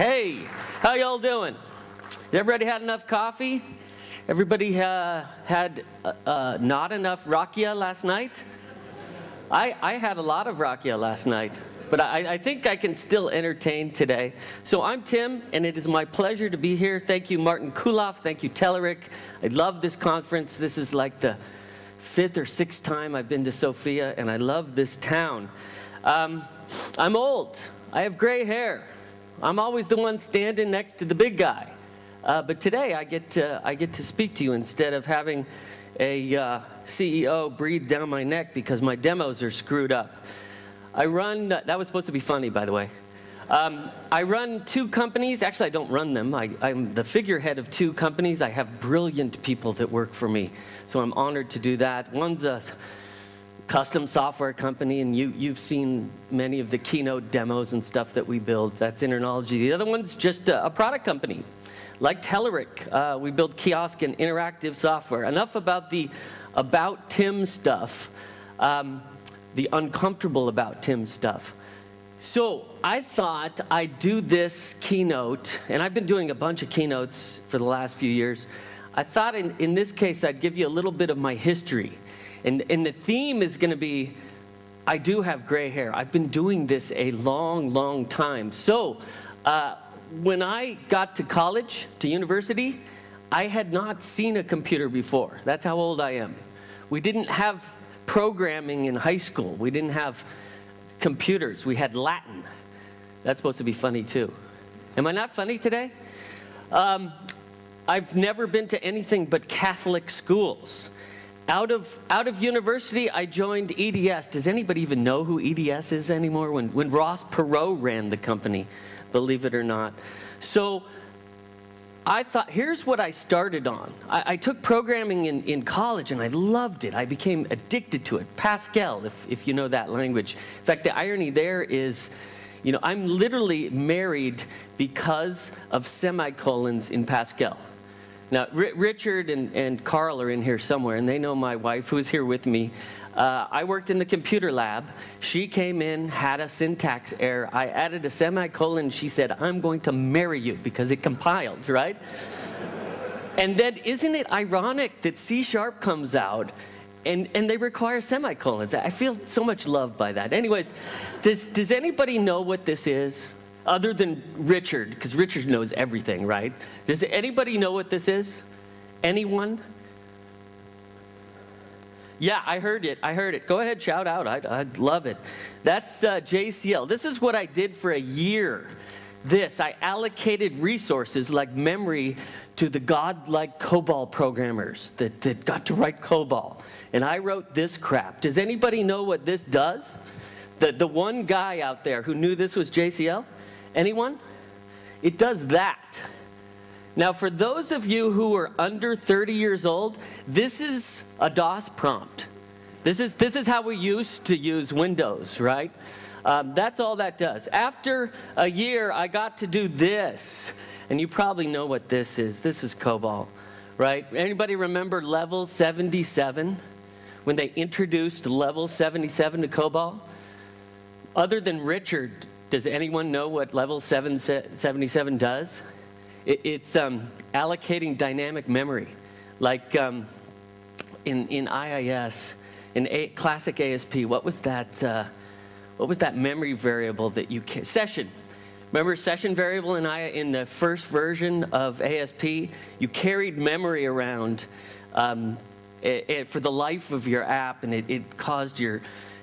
Hey, how y'all doing? Everybody had enough coffee? Everybody uh, had uh, uh, not enough rakia last night? I, I had a lot of rakia last night, but I, I think I can still entertain today. So I'm Tim, and it is my pleasure to be here. Thank you, Martin Kulov. Thank you, Telerik. I love this conference. This is like the fifth or sixth time I've been to Sofia, and I love this town. Um, I'm old. I have gray hair. I'm always the one standing next to the big guy. Uh, but today I get, to, I get to speak to you instead of having a uh, CEO breathe down my neck because my demos are screwed up. I run, uh, that was supposed to be funny, by the way. Um, I run two companies. Actually, I don't run them. I, am the figurehead of two companies. I have brilliant people that work for me. So I'm honored to do that. One's a custom software company, and you, you've seen many of the keynote demos and stuff that we build. That's InterKnowlogy. The other one's just a, a product company. Like Telerik, uh, we build kiosk and interactive software. Enough about the about Tim stuff, um, the uncomfortable about Tim stuff. So I thought I'd do this keynote, and I've been doing a bunch of keynotes for the last few years. I thought in, in this case I'd give you a little bit of my history. And, and the theme is going to be I do have gray hair. I've been doing this a long, long time. So, uh, when I got to college, to university, I had not seen a computer before. That's how old I am. We didn't have programming in high school. We didn't have computers. We had Latin. That's supposed to be funny too. Am I not funny today? Um, I've never been to anything but Catholic schools. Out of, out of university, I joined EDS. Does anybody even know who EDS is anymore? When, when Ross Perot ran the company, believe it or not. So I thought, here's what I started on. I, I, took programming in, in college and I loved it. I became addicted to it. Pascal, if, if you know that language. In fact, the irony there is, you know, I'm literally married because of semicolons in Pascal. Now, R Richard and, and Carl are in here somewhere, and they know my wife, who's here with me. Uh, I worked in the computer lab. She came in, had a syntax error. I added a semicolon. She said, I'm going to marry you because it compiled, right? and then, isn't it ironic that C sharp comes out and, and they require semicolons? I feel so much love by that. Anyways, does, does anybody know what this is? Other than Richard, because Richard knows everything, right? Does anybody know what this is? Anyone? Yeah, I heard it. I heard it. Go ahead, shout out. I'd, I'd love it. That's uh, JCL. This is what I did for a year. This, I allocated resources like memory to the godlike COBOL programmers that, that got to write COBOL. And I wrote this crap. Does anybody know what this does? The, the one guy out there who knew this was JCL? Anyone? It does that. Now, for those of you who are under 30 years old, this is a DOS prompt. This is, this is how we used to use Windows, right? Um, that's all that does. After a year, I got to do this. And you probably know what this is. This is COBOL, right? Anybody remember level 77? When they introduced level 77 to COBOL? Other than Richard, does anyone know what level 777 does? It, it's um, allocating dynamic memory. Like um, in, in IIS, in A, classic ASP, what was that, uh, what was that memory variable that you, session. Remember session variable in, I, in the first version of ASP? You carried memory around um, it, it, for the life of your app, and it, it caused your,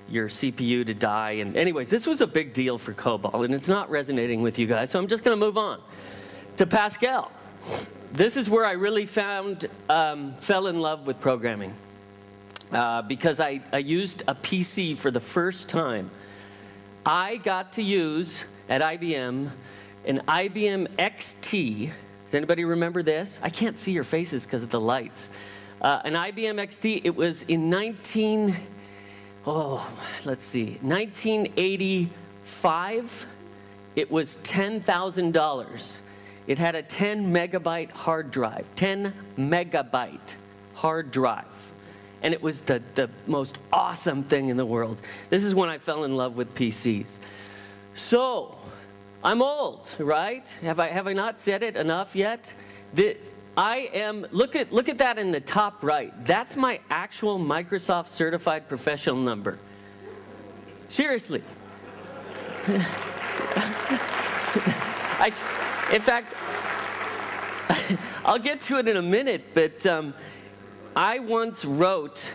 your CPU to die. And anyways, this was a big deal for COBOL, and it's not resonating with you guys, so I'm just going to move on to Pascal. This is where I really found, um, fell in love with programming. Uh, because I, I used a PC for the first time. I got to use, at IBM, an IBM XT. Does anybody remember this? I can't see your faces because of the lights. Uh, an IBM XT, it was in 19 oh, let's see, 1985, it was $10,000. It had a 10 megabyte hard drive, 10 megabyte hard drive. And it was the, the most awesome thing in the world. This is when I fell in love with PCs. So, I'm old, right? Have I, have I not said it enough yet? The, I am, look at, look at that in the top right. That's my actual Microsoft certified professional number. Seriously. I, in fact, I'll get to it in a minute, but um, I once wrote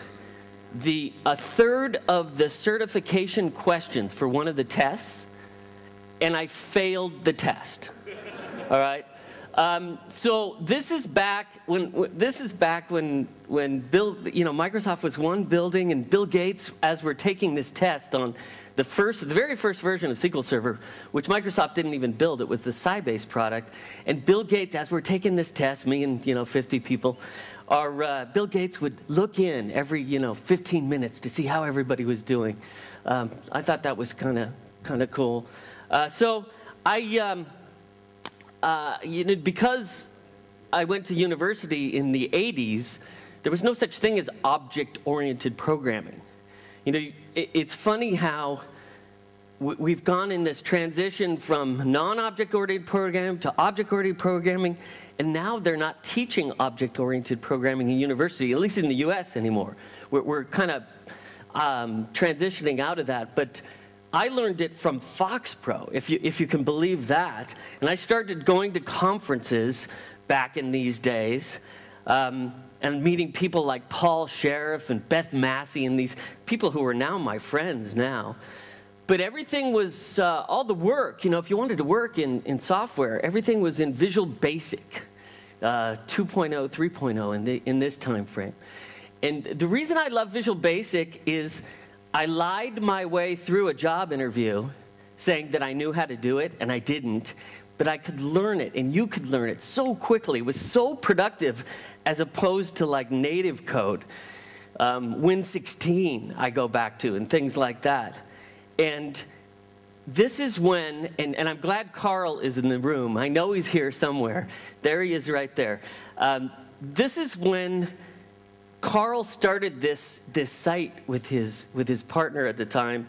the, a third of the certification questions for one of the tests, and I failed the test. All right? Um, so this is back when this is back when when Bill, you know, Microsoft was one building, and Bill Gates, as we're taking this test on the first, the very first version of SQL Server, which Microsoft didn't even build, it was the Sybase product. And Bill Gates, as we're taking this test, me and you know 50 people, our uh, Bill Gates would look in every you know 15 minutes to see how everybody was doing. Um, I thought that was kind of kind of cool. Uh, so I. Um, uh, you know, because I went to university in the 80s, there was no such thing as object-oriented programming. You know, it, it's funny how we've gone in this transition from non-object-oriented programming to object-oriented programming, and now they're not teaching object-oriented programming in university, at least in the U.S. anymore. We're, we're kind of um, transitioning out of that, but I learned it from FoxPro, if you, if you can believe that. And I started going to conferences back in these days um, and meeting people like Paul Sheriff and Beth Massi and these people who are now my friends now. But everything was, uh, all the work, you know, if you wanted to work in, in software, everything was in Visual Basic, uh, 2.0, 3.0 in, the, in this time frame. And the reason I love Visual Basic is I lied my way through a job interview saying that I knew how to do it, and I didn't, but I could learn it, and you could learn it so quickly. It was so productive as opposed to like native code. Um, Win16, I go back to, and things like that. And this is when, and, and, I'm glad Carl is in the room. I know he's here somewhere. There he is right there. Um, this is when Carl started this, this site with his, with his partner at the time,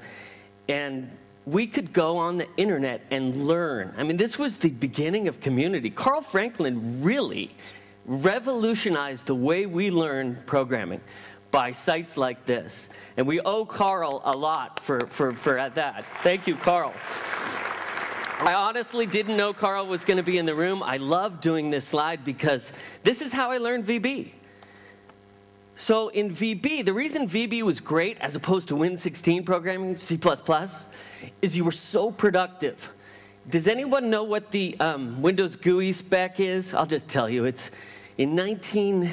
and we could go on the internet and learn. I mean, this was the beginning of community. Carl Franklin really revolutionized the way we learn programming by sites like this. And we owe Carl a lot for, for, for that. Thank you, Carl. I honestly didn't know Carl was going to be in the room. I love doing this slide because this is how I learned VB. So in VB, the reason VB was great as opposed to Win16 programming, C++, is you were so productive. Does anyone know what the um, Windows GUI spec is? I'll just tell you. It's in 19,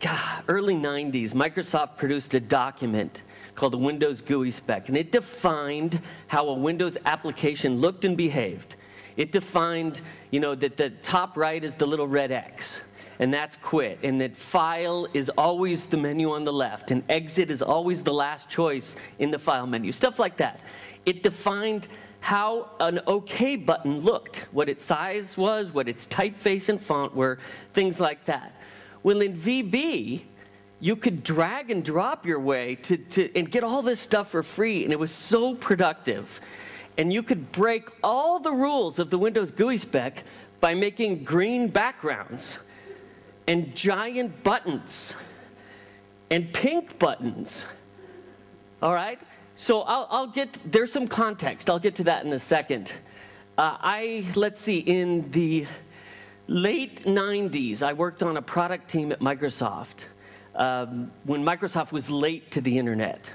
God, early 90s, Microsoft produced a document called the Windows GUI spec, and it defined how a Windows application looked and behaved. It defined, you know, that the top right is the little red X and that's quit. And that file is always the menu on the left, and exit is always the last choice in the file menu. Stuff like that. It defined how an OK button looked, what its size was, what its typeface and font were, things like that. Well, in VB, you could drag and drop your way to, to, and get all this stuff for free, and it was so productive. And you could break all the rules of the Windows GUI spec by making green backgrounds and giant buttons and pink buttons. All right? So I'll, I'll, get, there's some context. I'll get to that in a second. Uh, I, let's see, in the late 90s, I worked on a product team at Microsoft um, when Microsoft was late to the internet.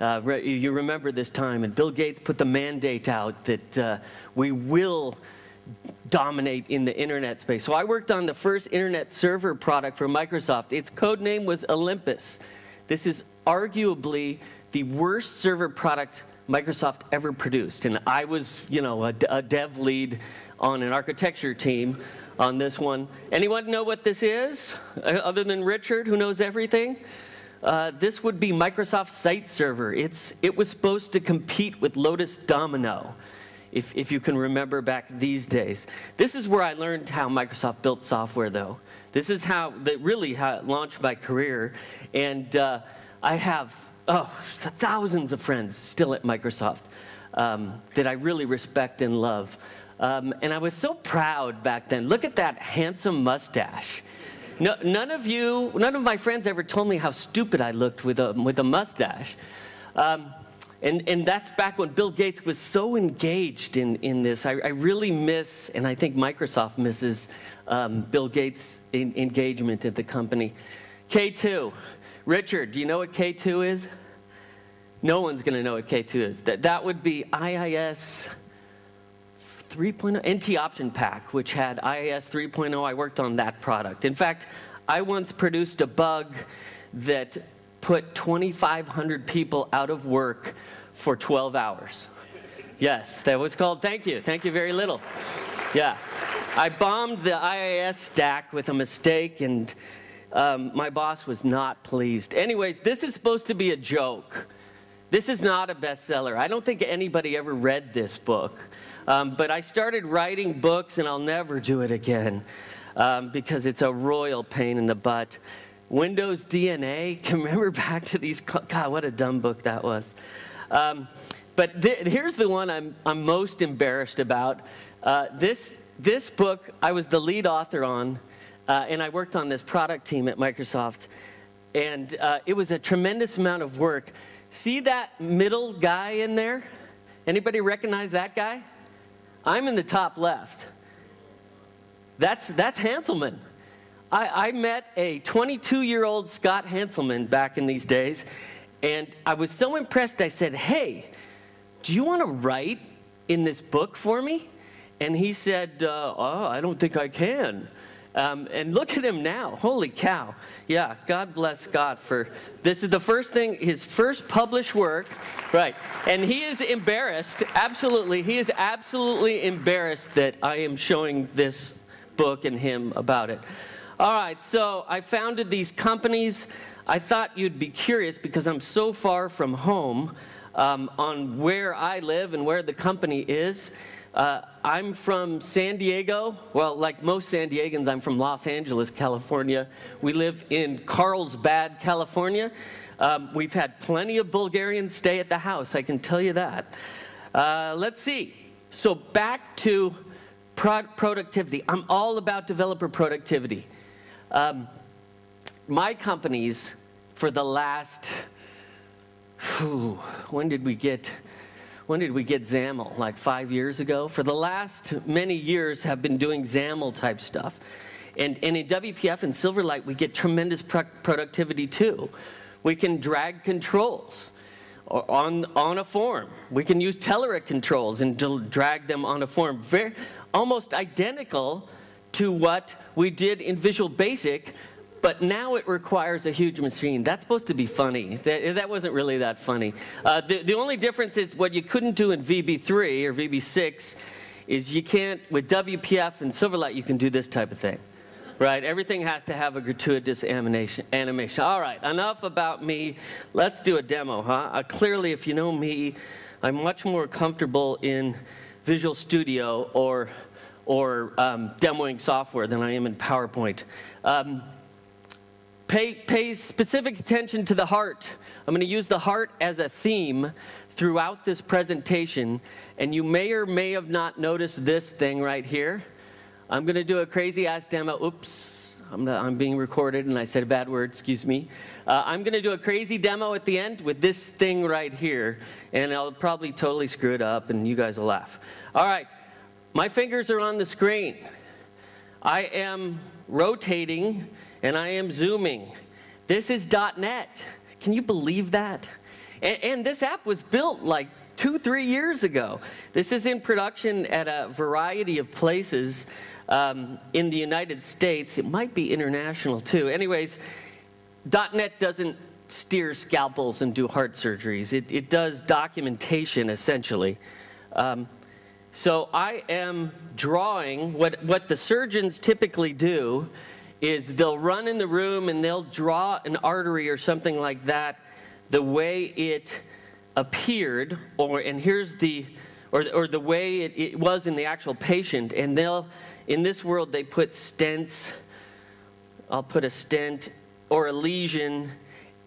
Uh, you remember this time, and Bill Gates put the mandate out that uh, we will dominate in the internet space. So I worked on the first internet server product for Microsoft. Its code name was Olympus. This is arguably the worst server product Microsoft ever produced. And I was, you know, a, a dev lead on an architecture team on this one. Anyone know what this is, uh, other than Richard, who knows everything? Uh, this would be Microsoft Site Server. It's, it was supposed to compete with Lotus Domino if, if you can remember back these days. This is where I learned how Microsoft built software, though. This is how, that really how launched my career. And uh, I have, oh, thousands of friends still at Microsoft. um, that I really respect and love. Um, and I was so proud back then. Look at that handsome mustache. No, none of you, none of my friends ever told me how stupid I looked with a, with a mustache. Um, and, and that's back when Bill Gates was so engaged in, in this. I, I really miss, and I think Microsoft misses um, Bill Gates' in, engagement at the company. K2. Richard, do you know what K2 is? No one's going to know what K2 is. That, that would be IIS 3.0, NT Option Pack, which had IIS 3.0. I worked on that product. In fact, I once produced a bug that put 2,500 people out of work for 12 hours. Yes, that was called, thank you, thank you very little. Yeah. I bombed the IIS stack with a mistake and um, my boss was not pleased. Anyways, this is supposed to be a joke. This is not a bestseller. I don't think anybody ever read this book. Um, but I started writing books and I'll never do it again um, because it's a royal pain in the butt. Windows DNA, can remember back to these, God, what a dumb book that was. Um, but th here's the one I'm, I'm most embarrassed about. Uh, this, this book, I was the lead author on, uh, and I worked on this product team at Microsoft. And uh, it was a tremendous amount of work. See that middle guy in there? Anybody recognize that guy? I'm in the top left. That's, that's Hanselman. I, I met a 22 year old Scott Hanselman back in these days, and I was so impressed. I said, Hey, do you want to write in this book for me? And he said, uh, Oh, I don't think I can. Um, and look at him now. Holy cow. Yeah, God bless God for this is the first thing, his first published work. Right. And he is embarrassed, absolutely. He is absolutely embarrassed that I am showing this book and him about it. All right, so I founded these companies. I thought you'd be curious because I'm so far from home um, on where I live and where the company is. Uh, I'm from San Diego. Well, like most San Diegans, I'm from Los Angeles, California. We live in Carlsbad, California. Um, we've had plenty of Bulgarians stay at the house, I can tell you that. Uh, let's see. So back to pro productivity. I'm all about developer productivity. Um, my companies for the last, whew, when did we get, when did we get XAML? Like five years ago? For the last many years have been doing XAML type stuff. And, and in WPF and Silverlight, we get tremendous pro productivity too. We can drag controls on, on a form. We can use Telerik controls and drag them on a form. Very, almost identical to what we did in Visual Basic, but now it requires a huge machine. That's supposed to be funny. That, that wasn't really that funny. Uh, the, the only difference is what you couldn't do in VB3 or VB6 is you can't, with WPF and Silverlight, you can do this type of thing. Right, everything has to have a gratuitous animation. animation. All right, enough about me. Let's do a demo, huh? Uh, clearly, if you know me, I'm much more comfortable in Visual Studio or or um, demoing software than I am in PowerPoint. Um, pay, pay specific attention to the heart. I'm going to use the heart as a theme throughout this presentation, and you may or may have not noticed this thing right here. I'm going to do a crazy ass demo. Oops, I'm, not, I'm being recorded and I said a bad word, excuse me. Uh, I'm going to do a crazy demo at the end with this thing right here, and I'll probably totally screw it up, and you guys will laugh. All right. My fingers are on the screen. I am rotating and I am zooming. This is .NET. Can you believe that? And, and, this app was built like two, three years ago. This is in production at a variety of places um, in the United States. It might be international too. Anyways, .NET doesn't steer scalpels and do heart surgeries. It, it does documentation, essentially. Um, so I am drawing, what, what the surgeons typically do is they'll run in the room and they'll draw an artery or something like that the way it appeared, or, and here's the, or, or the way it, it was in the actual patient, and they'll, in this world, they put stents, I'll put a stent or a lesion,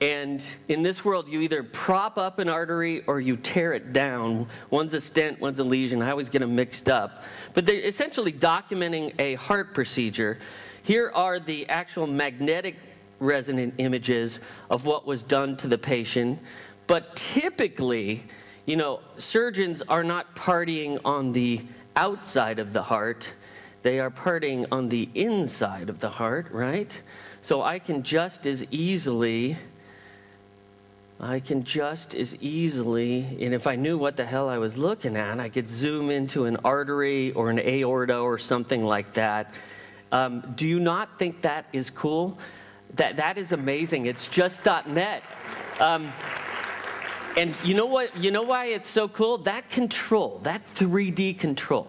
And in this world, you either prop up an artery or you tear it down. One's a stent, one's a lesion. I always get them mixed up. But they're essentially documenting a heart procedure. Here are the actual magnetic resonant images of what was done to the patient. But typically, you know, surgeons are not partying on the outside of the heart. They are partying on the inside of the heart, right? So I can just as easily I can just as easily, and if I knew what the hell I was looking at, I could zoom into an artery or an aorta or something like that. Um, do you not think that is cool? That, that is amazing. It's just.net. Um, and you know what? You know why it's so cool? That control, that 3D control,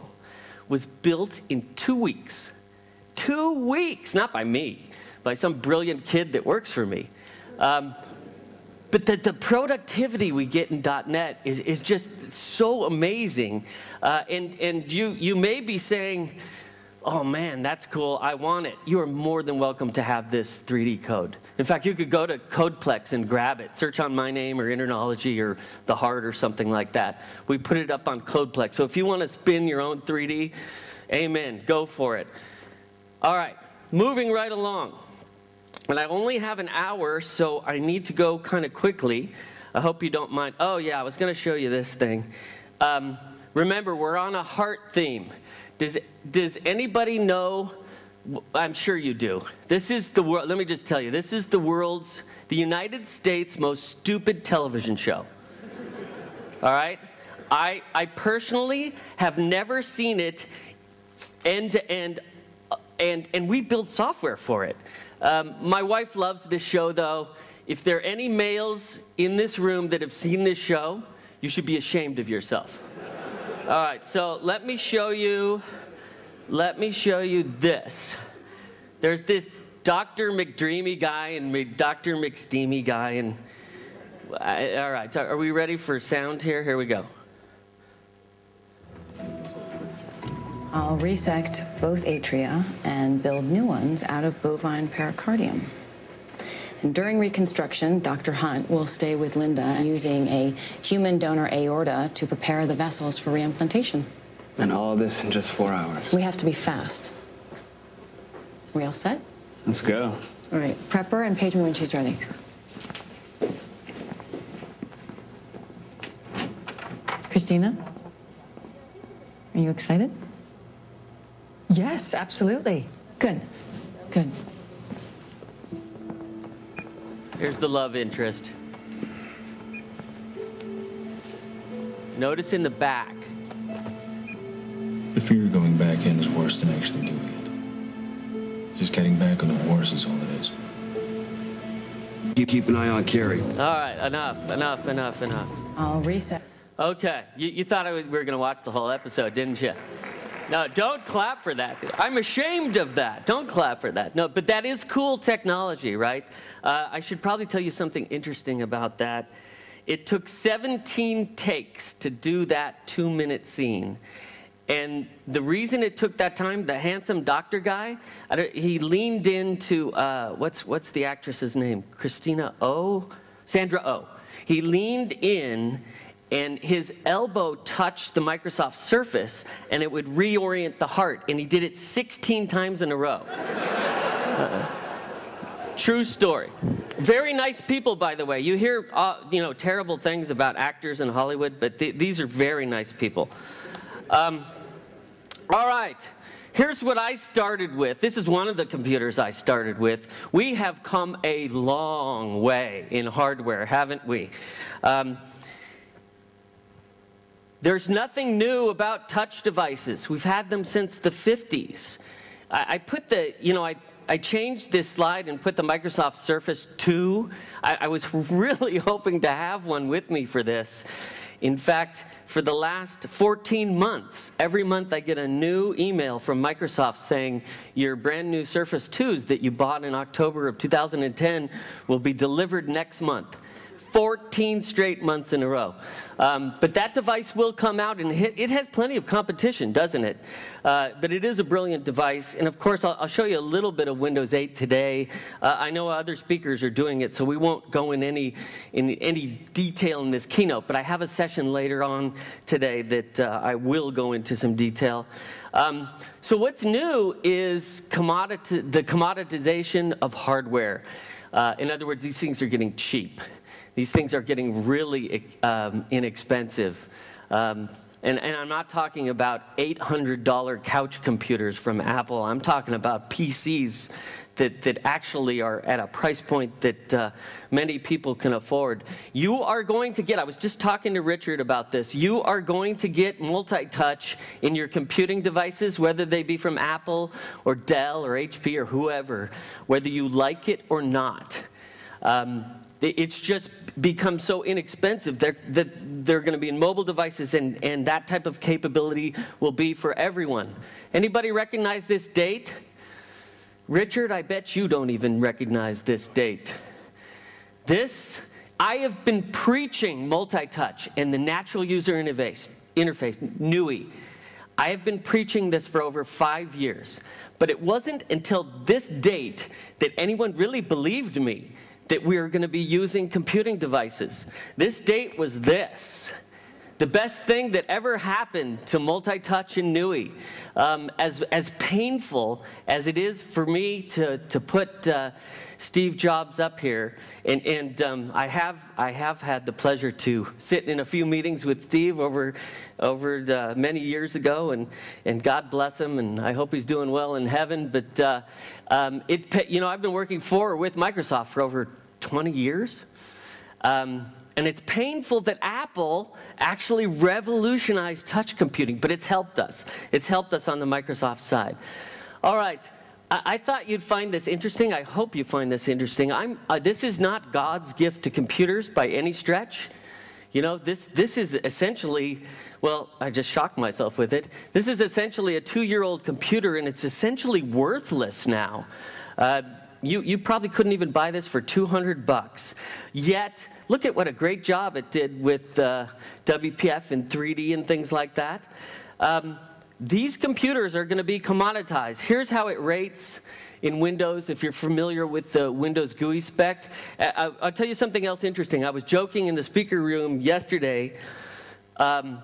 was built in two weeks. Two weeks, not by me, by some brilliant kid that works for me. Um, but the, the productivity we get in .NET is, is just so amazing. Uh, and and you, you may be saying, oh man, that's cool, I want it. You are more than welcome to have this 3D code. In fact, you could go to Codeplex and grab it. Search on my name or InterKnowlogy or The Heart or something like that. We put it up on Codeplex. So if you want to spin your own 3D, amen, go for it. All right, moving right along. And I only have an hour, so I need to go kind of quickly. I hope you don't mind. Oh, yeah, I was going to show you this thing. Um, remember, we're on a heart theme. Does, does anybody know? I'm sure you do. This is the world, let me just tell you, this is the world's, the United States' most stupid television show. All right? I, I personally have never seen it end to end, uh, and, and we build software for it. Um, my wife loves this show, though. If there are any males in this room that have seen this show, you should be ashamed of yourself. All right, so let me show you, let me show you this. There's this Dr. McDreamy guy and Dr. McSteamy guy, and I, all right, are we ready for sound here? Here we go. I'll resect both atria and build new ones out of bovine pericardium. And during reconstruction, Dr. Hunt will stay with Linda using a human donor aorta to prepare the vessels for reimplantation. And all of this in just four hours. We have to be fast. We all set? Let's go. All right, prep her and page me when she's ready. Christina? Are you excited? Yes, absolutely. Good. Good. Here's the love interest. Notice in the back. The fear of going back in is worse than actually doing it. Just getting back on the horse is all it is. You keep an eye on Carrie. All right, enough, enough, enough, enough. I'll reset. Okay, you, you thought was, we were going to watch the whole episode, didn't you? No, don't clap for that. I'm ashamed of that. Don't clap for that. No, but that is cool technology, right? Uh, I should probably tell you something interesting about that. It took 17 takes to do that two minute scene. And the reason it took that time, the handsome doctor guy, he leaned into, uh, what's, what's the actress's name? Christina O? Sandra O. He leaned in and his elbow touched the Microsoft Surface and it would reorient the heart. And he did it 16 times in a row. Uh, true story. Very nice people, by the way. You hear, uh, you know, terrible things about actors in Hollywood, but th these are very nice people. Um, all right. Here's what I started with. This is one of the computers I started with. We have come a long way in hardware, haven't we? Um, there's nothing new about touch devices. We've had them since the 50s. I, I put the, you know, I, I changed this slide and put the Microsoft Surface 2. I, I was really hoping to have one with me for this. In fact, for the last 14 months, every month I get a new email from Microsoft saying your brand new Surface 2s that you bought in October of 2010 will be delivered next month. 14 straight months in a row. Um, but that device will come out, and it has plenty of competition, doesn't it? Uh, but it is a brilliant device. And of course, I'll, I'll show you a little bit of Windows 8 today. Uh, I know other speakers are doing it, so we won't go in any, in any detail in this keynote. But I have a session later on today that uh, I will go into some detail. Um, so what's new is the commoditization of hardware. Uh, in other words, these things are getting cheap. These things are getting really um, inexpensive. Um, and, and, I'm not talking about $800 couch computers from Apple. I'm talking about PCs that, that actually are at a price point that uh, many people can afford. You are going to get, I was just talking to Richard about this, you are going to get multi-touch in your computing devices, whether they be from Apple or Dell or HP or whoever, whether you like it or not. Um, it's just become so inexpensive they're, that they're going to be in mobile devices and, and that type of capability will be for everyone. Anybody recognize this date? Richard, I bet you don't even recognize this date. This, I have been preaching multi-touch and the natural user interface, interface, NUI. I have been preaching this for over five years, but it wasn't until this date that anyone really believed me that we are going to be using computing devices. This date was this. The best thing that ever happened to multi-touch and NUI, um, as, as painful as it is for me to, to put uh, Steve Jobs up here, and, and um, I, have, I have had the pleasure to sit in a few meetings with Steve over, over the, many years ago, and, and God bless him, and I hope he's doing well in heaven, but uh, um, it, you know, I've been working for or with Microsoft for over 20 years. Um, and it's painful that Apple actually revolutionized touch computing, but it's helped us. It's helped us on the Microsoft side. All right. I, I thought you'd find this interesting. I hope you find this interesting. Uh, this is not God's gift to computers by any stretch. You know, this, this is essentially, well, I just shocked myself with it. This is essentially a two-year-old computer, and it's essentially worthless now. Uh, you, you probably couldn't even buy this for 200 bucks. Yet, look at what a great job it did with uh, WPF and 3D and things like that. Um, these computers are going to be commoditized. Here's how it rates in Windows, if you're familiar with the Windows GUI spec. I, will tell you something else interesting. I was joking in the speaker room yesterday. Um,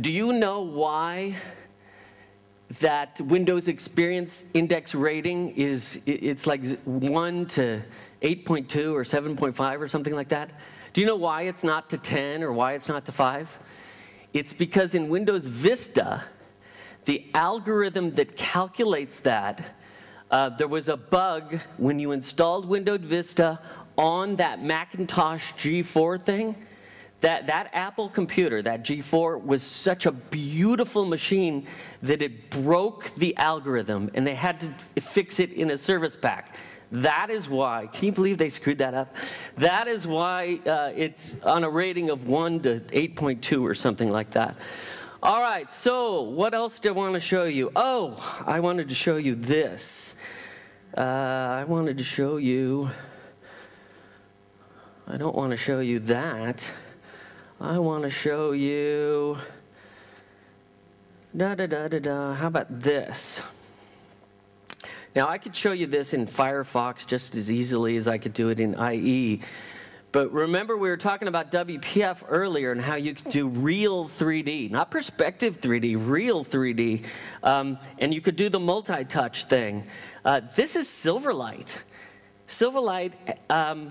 do you know why that Windows Experience Index rating is, it's like 1 to 8.2 or 7.5 or something like that. Do you know why it's not to 10 or why it's not to 5? It's because in Windows Vista, the algorithm that calculates that, uh, there was a bug when you installed Windows Vista on that Macintosh G4 thing that, that Apple computer, that G4, was such a beautiful machine that it broke the algorithm and they had to fix it in a service pack. That is why, can you believe they screwed that up? That is why uh, it's on a rating of 1 to 8.2 or something like that. All right, so what else do I want to show you? Oh, I wanted to show you this. Uh, I wanted to show you, I don't want to show you that. I want to show you, da da da da da, how about this? Now I could show you this in Firefox just as easily as I could do it in IE, but remember we were talking about WPF earlier and how you could do real 3D, not perspective 3D, real 3D, um, and you could do the multi-touch thing. Uh, this is Silverlight. Silverlight um,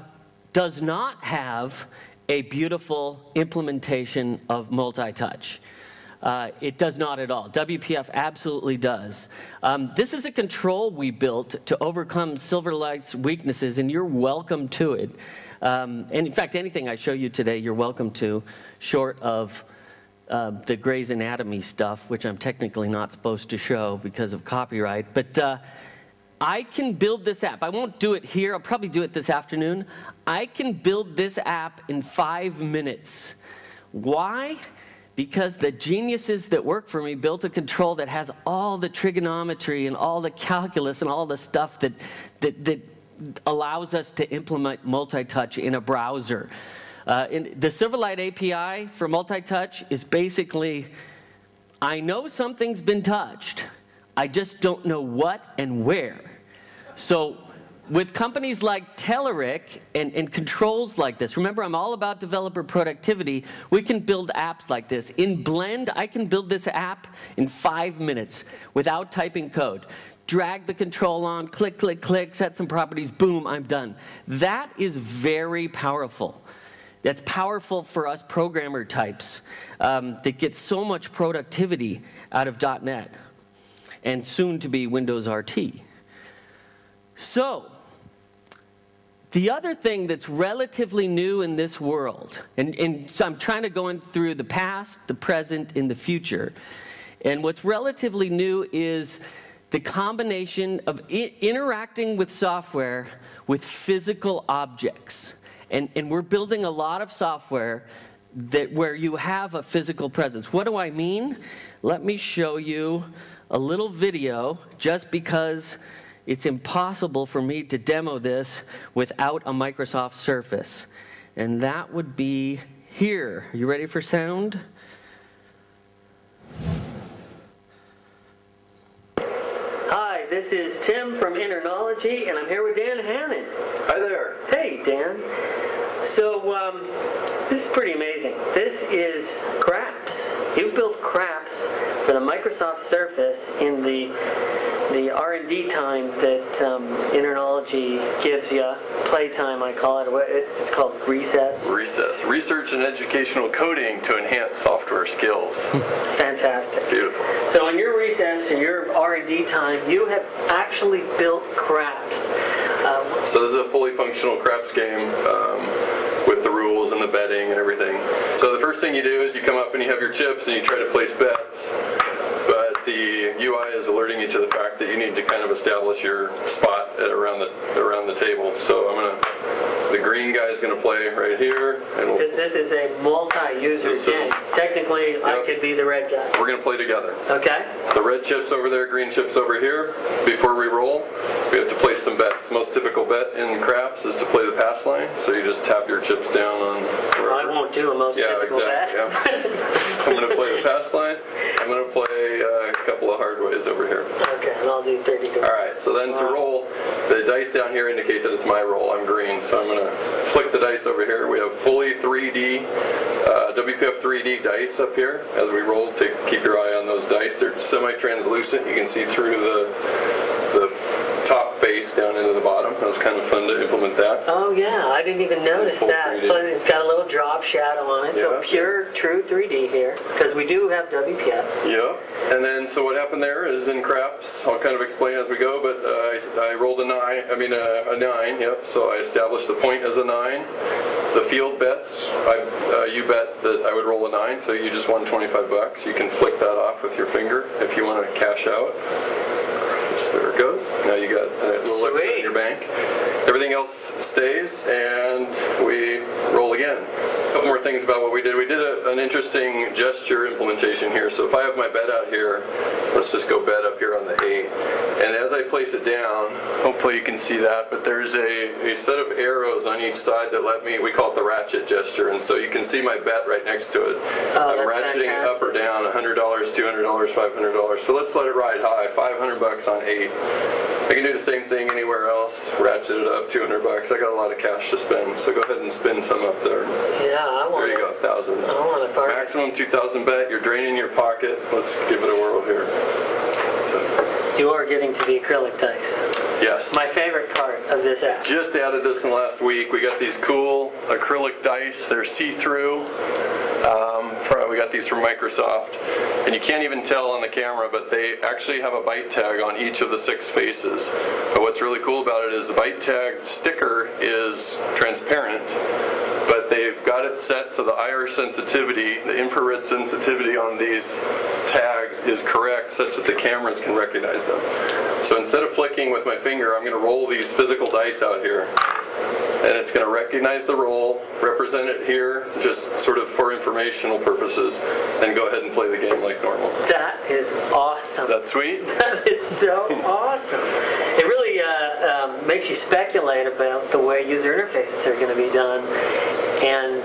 does not have a beautiful implementation of multi-touch. Uh, it does not at all. WPF absolutely does. Um, this is a control we built to overcome Silverlight's weaknesses, and you're welcome to it. Um, and in fact, anything I show you today, you're welcome to, short of uh, the Grey's Anatomy stuff, which I'm technically not supposed to show because of copyright. But uh, I can build this app. I won't do it here. I'll probably do it this afternoon. I can build this app in five minutes. Why? Because the geniuses that work for me built a control that has all the trigonometry and all the calculus and all the stuff that, that, that allows us to implement multi-touch in a browser. Uh, in, the Silverlight API for multi-touch is basically, I know something's been touched, I just don't know what and where. So with companies like Telerik and, and, controls like this, remember I'm all about developer productivity, we can build apps like this. In Blend, I can build this app in five minutes without typing code. Drag the control on, click, click, click, set some properties, boom, I'm done. That is very powerful. That's powerful for us programmer types um, that get so much productivity out of .NET and soon to be Windows RT. So, the other thing that's relatively new in this world, and, and so I'm trying to go in through the past, the present, and the future. And what's relatively new is the combination of interacting with software with physical objects. And, and we're building a lot of software that where you have a physical presence. What do I mean? Let me show you a little video just because it's impossible for me to demo this without a Microsoft Surface. And that would be here. Are you ready for sound? Hi, this is Tim from InterKnowlogy, and I'm here with Dan Hannon. Hi there. Hey, Dan. So, um, this is pretty amazing. This is Craps. You built Craps for the Microsoft Surface in the the R&D time that um, InterKnowlogy gives you, playtime I call it, it's called recess. Recess, research and educational coding to enhance software skills. Fantastic. Beautiful. So in your recess and your R&D time, you have actually built craps. Um, so this is a fully functional craps game. Um, with the rules and the betting and everything. So the first thing you do is you come up and you have your chips and you try to place bets UI is alerting you to the fact that you need to kind of establish your spot at around the around the table. So I'm gonna, the green guy is gonna play right here, and we'll, this is a multi-user game. Technically, yep. I could be the red guy. We're gonna play together. Okay. So red chips over there, green chips over here. Before we roll, we have to place some bets. Most typical bet in craps is to play the pass line. So you just tap your chips down on. Wherever. I won't do a most yeah, typical exactly, bet. Yeah. I'm gonna play the pass line. I'm gonna play. Uh, couple of hard ways over here. Okay, and I'll do 30 All right, so then to roll, the dice down here indicate that it's my roll. I'm green, so I'm going to flick the dice over here. We have fully 3D, uh, WPF 3D dice up here. As we roll, take, keep your eye on those dice. They're semi-translucent. You can see through the top face down into the bottom. That was kind of fun to implement that. Oh yeah, I didn't even notice that. But it's got a little drop shadow on it, yeah. so pure, true 3D here, because we do have WPF. Yeah, and then so what happened there is in craps, I'll kind of explain as we go, but uh, I, I, rolled a nine, I mean a, a, nine, yep, so I established the point as a nine. The field bets, I, uh, you bet that I would roll a nine, so you just won 25 bucks. You can flick that off with your finger if you want to cash out. Goes. Now you got a little Sweet. extra in your bank. Everything else stays, and we roll again. A couple more things about what we did. We did a, an interesting gesture implementation here. So if I have my bed out here, let's just go bed up here on the 8. And as I place it down, hopefully you can see that, but there's a, a set of arrows on each side that let me, we call it the ratchet gesture, and so you can see my bet right next to it. Oh, I'm ratcheting fantastic. up or down, $100, $200, $500. So let's let it ride high, 500 bucks on 8. I can do the same thing anywhere else, ratchet it up, 200 bucks. I got a lot of cash to spend, so go ahead and spin some up there. Yeah, I want There you go, 1000 I want a Maximum 2000 bet, you're draining your pocket. Let's give it a whirl here. So. You are getting to the acrylic dice. Yes. My favorite part of this app. Just added this in the last week. We got these cool acrylic dice. They're see-through. Um, we got these from Microsoft, and you can't even tell on the camera, but they actually have a byte tag on each of the six faces. But what's really cool about it is the byte tag sticker is transparent, but they've got it set so the IR sensitivity, the infrared sensitivity on these tags is correct such that the cameras can recognize them. So instead of flicking with my finger, I'm going to roll these physical dice out here and it's going to recognize the role, represent it here, just sort of for informational purposes, and go ahead and play the game like normal. That is awesome. Is that sweet? That is so awesome. It really uh, um, makes you speculate about the way user interfaces are going to be done. And,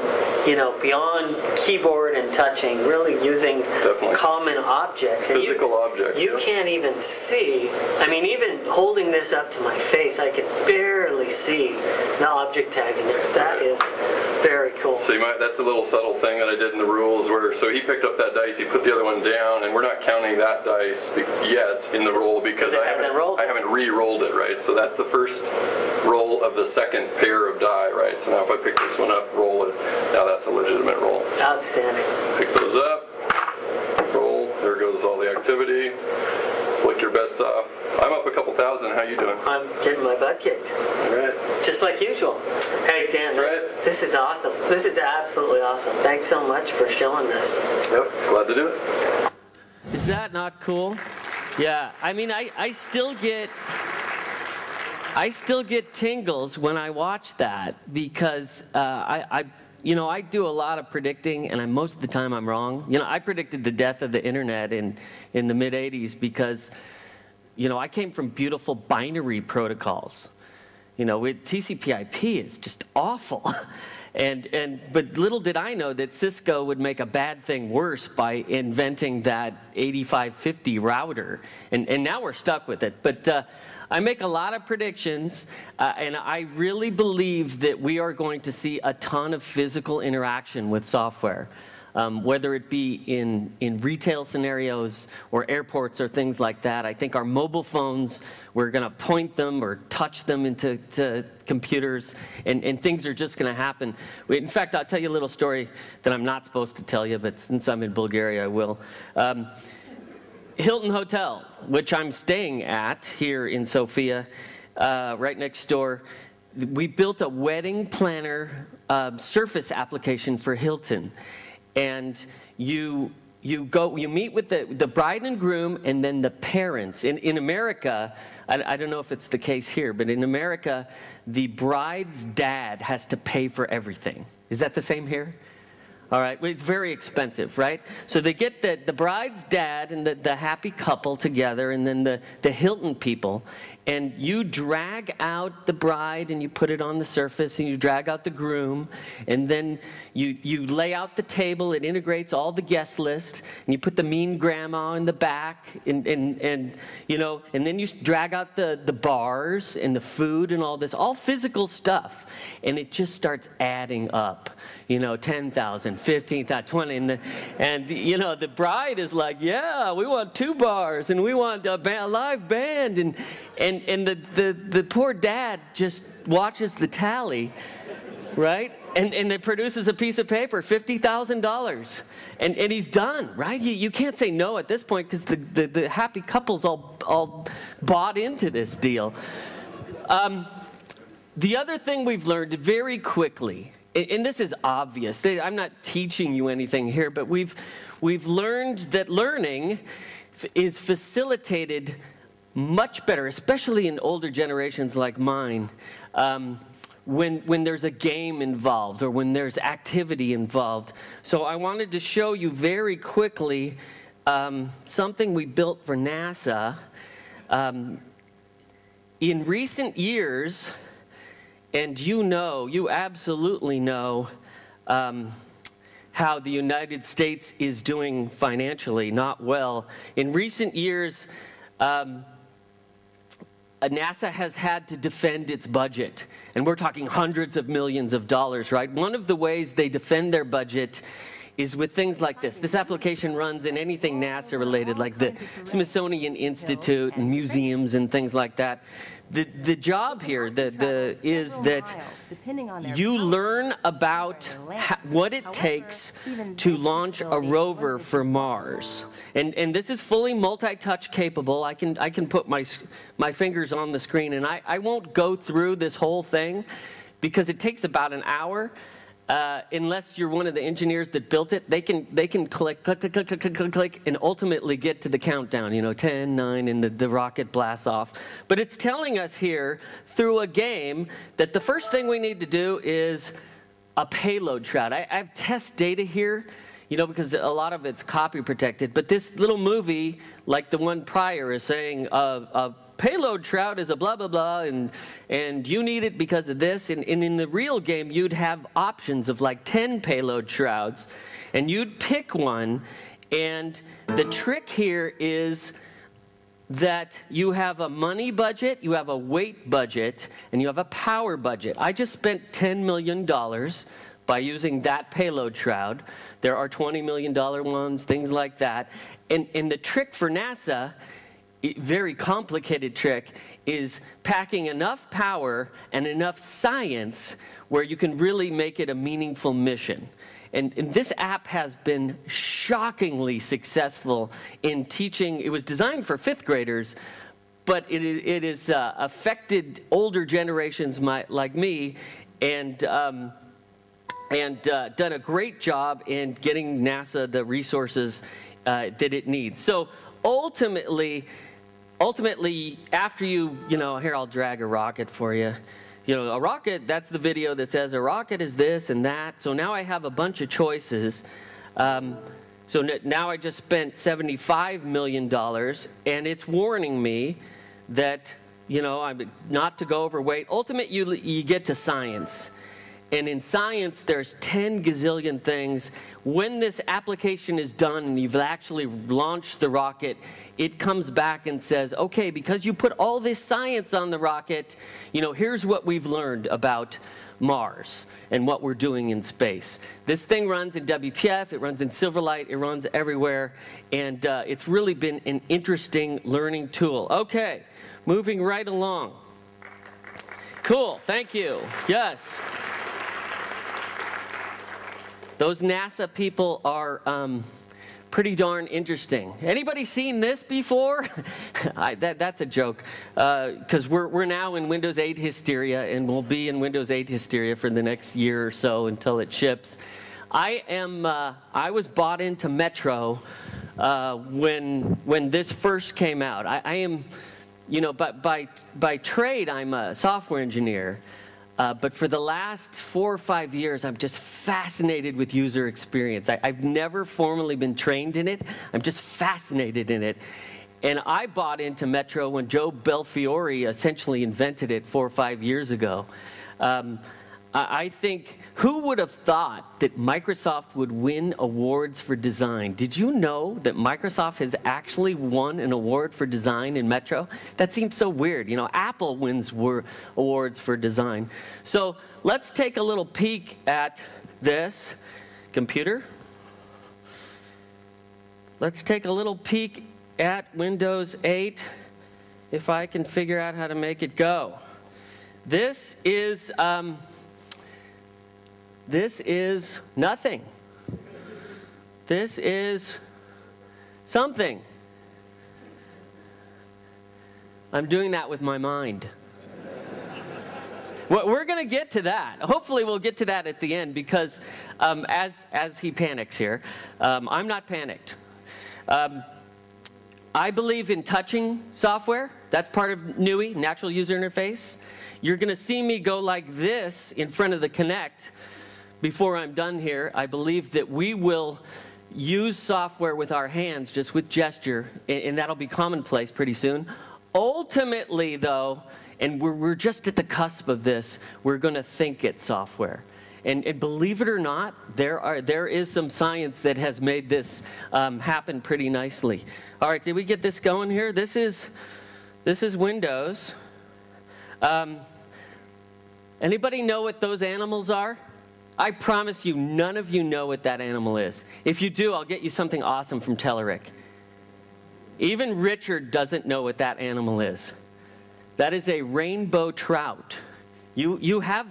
you know, beyond keyboard and touching, really using Definitely. common objects. And you- Physical objects, You yeah. can't even see. I mean, even holding this up to my face, I can barely see the object tag in there. That is very cool. So you might, that's a little subtle thing that I did in the rules where, so he picked up that dice, he put the other one down, and we're not counting that dice yet in the roll because Because I haven't, rolled. I haven't re-rolled it, right? So that's the first roll of the second pair of die, right? So now if I pick this one up, roll it, now that's a legitimate roll. Outstanding. Pick those up, roll, there goes all the activity, flick your bets off. I'm up a couple thousand, how you doing? I'm getting my butt kicked. All right. Just like usual. Hey, Dan, That's right. this is awesome. This is absolutely awesome. Thanks so much for showing this. Yep, glad to do it. Is that not cool? Yeah, I mean, I, I still get. I still get tingles when I watch that because uh, I, I, you know, I do a lot of predicting, and I, most of the time I'm wrong. You know, I predicted the death of the internet in, in the mid '80s because, you know, I came from beautiful binary protocols. You know, with TCP/IP is just awful. And, and, but little did I know that Cisco would make a bad thing worse by inventing that 8550 router. And, and now we're stuck with it. But uh, I make a lot of predictions, uh, and I really believe that we are going to see a ton of physical interaction with software um, whether it be in, in retail scenarios or airports or things like that. I think our mobile phones, we're going to point them or touch them into to computers, and, and things are just going to happen. In fact, I'll tell you a little story that I'm not supposed to tell you, but since I'm in Bulgaria, I will. Um, Hilton Hotel, which I'm staying at here in Sofia, uh, right next door, we built a wedding planner um, surface application for Hilton. And you, you go, you meet with the, the bride and groom and then the parents. In, in America, I, I don't know if it's the case here, but in America, the bride's dad has to pay for everything. Is that the same here? All right, it's very expensive, right? So they get the, the bride's dad and the, the happy couple together, and then the, the Hilton people, and you drag out the bride and you put it on the surface, and you drag out the groom, and then you, you lay out the table, it integrates all the guest list, and you put the mean grandma in the back, and, and, and you know, and then you drag out the, the bars and the food and all this, all physical stuff, and it just starts adding up you know, 10,000, 15,000, 20. And, the, and, you know, the bride is like, yeah, we want two bars and we want a, ba- a live band. And, and, and the, the, the poor dad just watches the tally, right? And, and it produces a piece of paper, $50,000. And, and he's done, right? You, you can't say no at this point because the, the, the happy couple's all, all bought into this deal. Um, the other thing we've learned very quickly, and this is obvious, I'm not teaching you anything here, but we've, we've learned that learning is facilitated much better, especially in older generations like mine, um, when, when there's a game involved or when there's activity involved. So I wanted to show you very quickly um, something we built for NASA. Um, in recent years, and you know, you absolutely know um, how the United States is doing financially, not well. In recent years, um, NASA has had to defend its budget, and we're talking hundreds of millions of dollars, right? One of the ways they defend their budget is with things like this. This application runs in anything NASA related, like the Smithsonian Institute and museums and things like that. The, the job here the, the, is that you learn about ha- what it takes to launch a rover for Mars. And, and this is fully multi-touch capable. I can, I can put my, my fingers on the screen, and I, I won't go through this whole thing because it takes about an hour. Uh, unless you're one of the engineers that built it, they can they can click click click click click click, click, and ultimately get to the countdown. You know, 10, 9, and the, the rocket blasts off. But it's telling us here through a game that the first thing we need to do is a payload shroud. I, I have test data here. you know, because a lot of it's copy protected. But this little movie, like the one prior, is saying uh, a payload shroud is a blah, blah, blah, and, and you need it because of this. And, and in the real game, you'd have options of like 10 payload shrouds, and you'd pick one. And the trick here is that you have a money budget, you have a weight budget, and you have a power budget. I just spent $10 million by using that payload shroud. There are $20 million ones, things like that. And, and the trick for NASA, very complicated trick, is packing enough power and enough science where you can really make it a meaningful mission. And, and, this app has been shockingly successful in teaching. It was designed for fifth graders, but it is, it is uh, affected older generations my, like me. And um, and uh, done a great job in getting NASA the resources uh, that it needs. So ultimately, ultimately, after you, you know, here I'll drag a rocket for you. You know, a rocket, that's the video that says a rocket is this and that. So now I have a bunch of choices. Um, so now I just spent $75 million, and it's warning me that, you know, I'm not to go overweight. Ultimately, you, you get to science. And in science, there's 10 gazillion things. When this application is done and you've actually launched the rocket, it comes back and says, okay, because you put all this science on the rocket, you know, here's what we've learned about Mars and what we're doing in space. This thing runs in WPF, it runs in Silverlight, it runs everywhere, and uh, it's really been an interesting learning tool. Okay, moving right along. Cool, thank you. Yes. Those NASA people are um, pretty darn interesting. Anybody seen this before? I, that, that's a joke, because uh, we're, we're now in Windows 8 hysteria, and we'll be in Windows 8 hysteria for the next year or so until it ships. I am, uh, I was bought into Metro uh, when, when this first came out. I, I am, you know, by, by, by trade, I'm a software engineer. Uh, but for the last four or five years, I'm just fascinated with user experience. I, have never formally been trained in it. I'm just fascinated in it. And I bought into Metro when Joe Belfiore essentially invented it four or five years ago. Um, I think who would have thought that Microsoft would win awards for design? Did you know that Microsoft has actually won an award for design in Metro? That seems so weird. You know, Apple wins awards for design. So let's take a little peek at this computer. Let's take a little peek at Windows 8 if I can figure out how to make it go. This is. Um, this is nothing. This is something. I'm doing that with my mind. We're going to get to that. Hopefully, we'll get to that at the end because um, as, as he panics here, um, I'm not panicked. Um, I believe in touching software. That's part of NUI, Natural User Interface. You're going to see me go like this in front of the Kinect before I'm done here, I believe that we will use software with our hands, just with gesture, and that'll be commonplace pretty soon. Ultimately, though, and we're, we're just at the cusp of this, we're going to think it software. And, and, believe it or not, there, are, there is some science that has made this um, happen pretty nicely. All right, did we get this going here? This is, this is Windows. Um, anybody know what those animals are? I promise you, none of you know what that animal is. If you do, I'll get you something awesome from Telerik. Even Richard doesn't know what that animal is. That is a rainbow trout. You, you have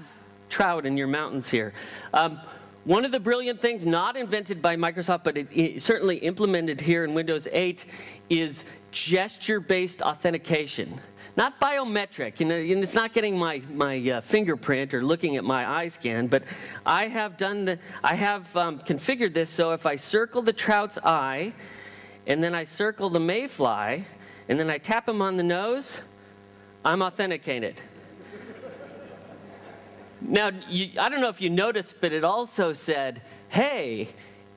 trout in your mountains here. Um, one of the brilliant things, not invented by Microsoft, but it, it certainly implemented here in Windows 8, is gesture-based authentication not biometric. You know, it's not getting my my uh, fingerprint or looking at my eye scan, but I have done the I have um, configured this so if I circle the trout's eye, and then I circle the mayfly, and then I tap him on the nose, I'm authenticated. Now, you, I don't know if you noticed, but it also said, hey,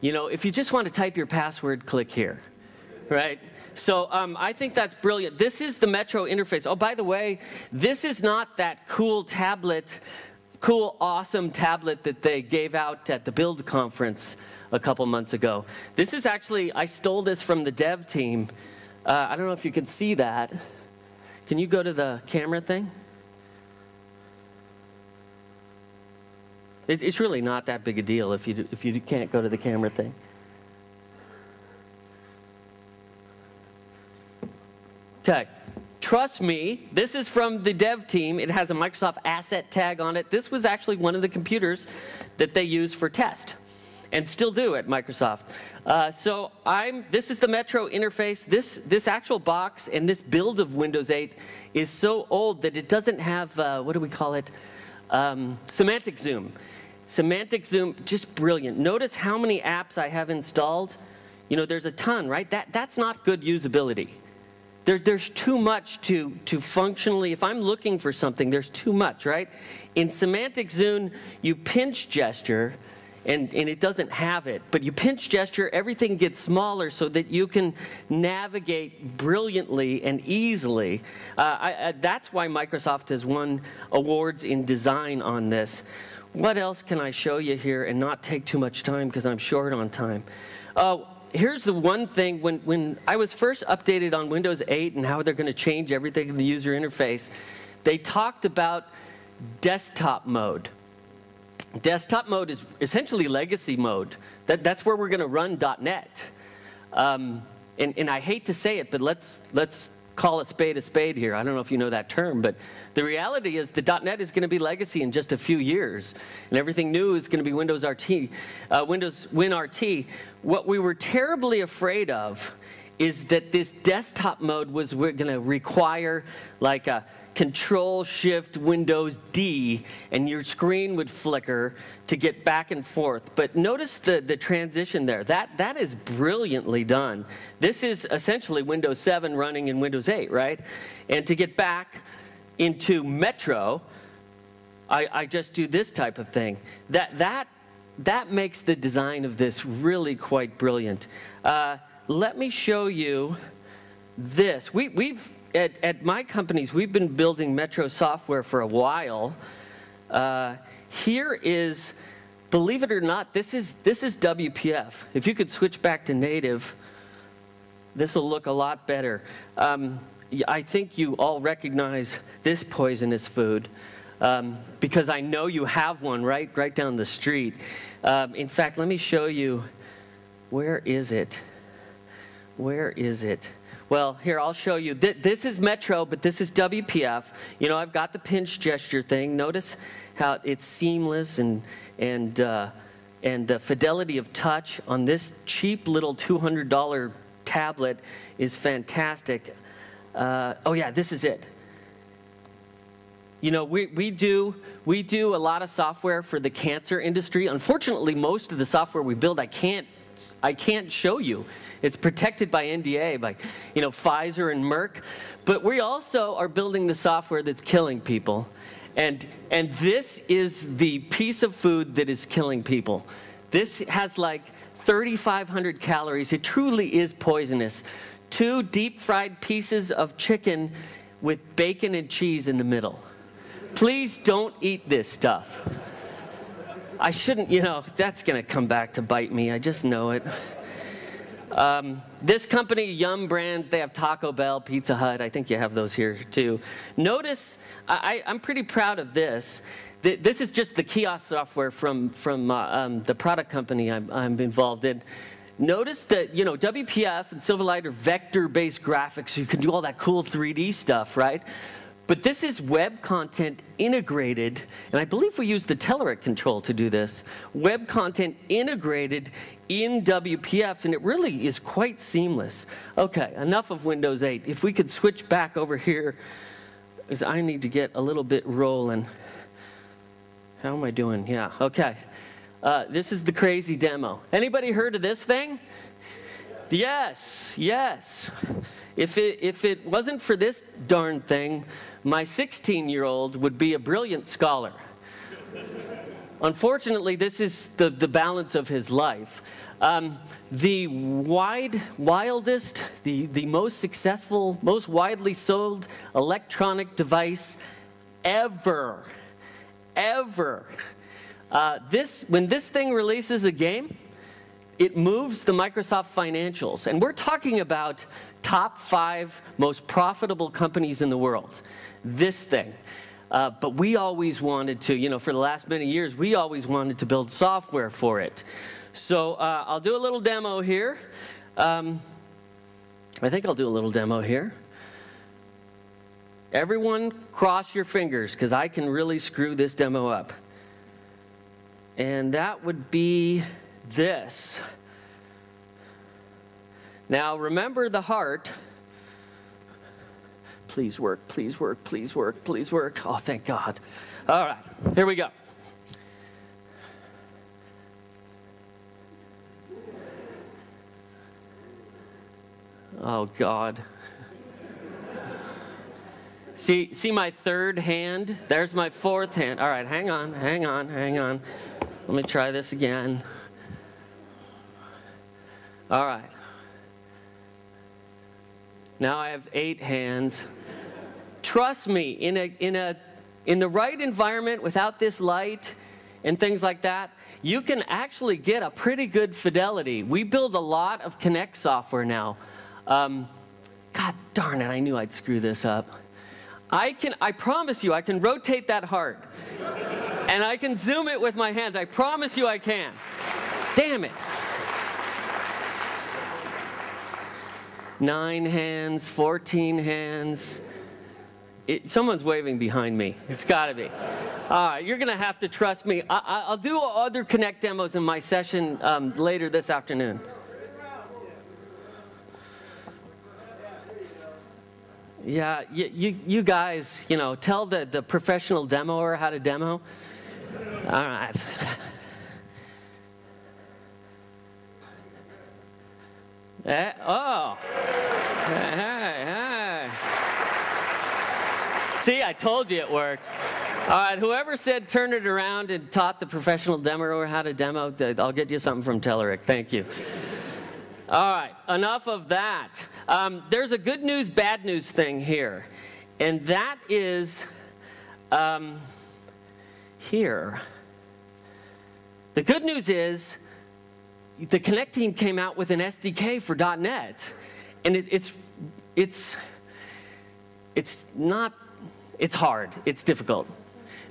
You know, if you just want to type your password, click here, right? So um, I think that's brilliant. This is the Metro interface. Oh, by the way, this is not that cool tablet, cool, awesome tablet that they gave out at the Build conference a couple months ago. This is actually, I stole this from the dev team. Uh, I don't know if you can see that. Can you go to the camera thing? It's really not that big a deal if you, if you can't go to the camera thing. Okay. Trust me, this is from the dev team. It has a Microsoft asset tag on it. This was actually one of the computers that they used for test and still do at Microsoft. Uh, so I'm, this is the Metro interface. This, this actual box and this build of Windows 8 is so old that it doesn't have, uh, what do we call it, um, semantic zoom. Semantic zoom, just brilliant. Notice how many apps I have installed. You know, there's a ton, right? That, that's not good usability. There, there's too much to, to functionally, if I'm looking for something, there's too much, right? In semantic zoom, you pinch gesture, and, and it doesn't have it. But you pinch gesture, everything gets smaller so that you can navigate brilliantly and easily. Uh, I, I, that's why Microsoft has won awards in design on this. What else can I show you here and not take too much time because I'm short on time? Uh, here's the one thing, when, when I was first updated on Windows 8 and how they're going to change everything in the user interface, they talked about desktop mode. Desktop mode is essentially legacy mode. That, that's where we're going to run .NET. Um, and, and I hate to say it, but let's, let's call a spade a spade here. I don't know if you know that term, but the reality is the .NET is going to be legacy in just a few years, and everything new is going to be Windows RT, uh, Windows WinRT. What we were terribly afraid of is that this desktop mode was going to require like a Control Shift Windows D, and your screen would flicker to get back and forth. But notice the, the transition there. That, that is brilliantly done. This is essentially Windows 7 running in Windows 8, right? And to get back into Metro, I, I just do this type of thing. That, that, that makes the design of this really quite brilliant. Uh, let me show you this. We, we've at, at my companies, we've been building Metro software for a while. Uh, here is, believe it or not, this is, this is WPF. If you could switch back to native, this will look a lot better. Um, I think you all recognize this poisonous food um, because I know you have one right, right down the street. Um, in fact, let me show you, where is it? Where is it? Well, here, I'll show you. This is Metro, but this is WPF. You know, I've got the pinch gesture thing. Notice how it's seamless and, and, uh, and the fidelity of touch on this cheap little $200 tablet is fantastic. Uh, oh yeah, this is it. You know, we, we, do, we do a lot of software for the cancer industry. Unfortunately, most of the software we build, I can't, I can't show you. It's protected by NDA, by you know, Pfizer and Merck. But we also are building the software that's killing people. And, and this is the piece of food that is killing people. This has like 3,500 calories. It truly is poisonous. Two deep fried pieces of chicken with bacon and cheese in the middle. Please don't eat this stuff. I shouldn't, you know, that's going to come back to bite me. I just know it. Um, this company, Yum Brands, they have Taco Bell, Pizza Hut. I think you have those here too. Notice, I, am pretty proud of this. This is just the kiosk software from, from uh, um, the product company I'm, I'm involved in. Notice that, you know, WPF and Silverlight are vector-based graphics, so you can do all that cool 3D stuff, right? But this is web content integrated, and I believe we use the Telerik control to do this. Web content integrated in WPF, and it really is quite seamless. Okay, enough of Windows 8. If we could switch back over here, because I need to get a little bit rolling. How am I doing? Yeah, okay. Uh, this is the crazy demo. Anybody heard of this thing? Yes, yes. If it, if it wasn't for this darn thing, my 16 year old would be a brilliant scholar. unfortunately, this is the, the balance of his life. Um, the wide, wildest, the, the most successful, most widely sold electronic device ever, ever. Uh, this, when this thing releases a game, it moves the Microsoft financials. And we're talking about top five most profitable companies in the world. This thing. Uh, but we always wanted to, you know, for the last many years, we always wanted to build software for it. So uh, I'll do a little demo here. Um, I think I'll do a little demo here. Everyone cross your fingers because I can really screw this demo up. And that would be this. Now remember the heart. Please work, please work, please work, please work. Oh, thank God. All right, here we go. Oh, God. See, see my third hand? There's my fourth hand. All right, hang on, hang on, hang on. Let me try this again. All right. Now I have eight hands. Trust me, in, a, in, a, in the right environment without this light and things like that, you can actually get a pretty good fidelity. We build a lot of Kinect software now. Um, God darn it, I knew I'd screw this up. I can, I promise you, I can rotate that heart. and I can zoom it with my hands. I promise you I can. Damn it. Nine hands, 14 hands. It, someone's waving behind me. It's got to be. All right, you're going to have to trust me. I, will do other Kinect demos in my session um, later this afternoon. Yeah, you, you, you, guys, you know, tell the, the professional demoer how to demo. All right. Eh, oh. Hey, hey. See, I told you it worked. All right, whoever said turn it around and taught the professional demoer how to demo, I'll get you something from Telerik. Thank you. All right, enough of that. Um, there's a good news, bad news thing here, and that is um, here. The good news is the Kinect team came out with an SDK for .NET, and it, it's it's it's not it's hard. It's difficult.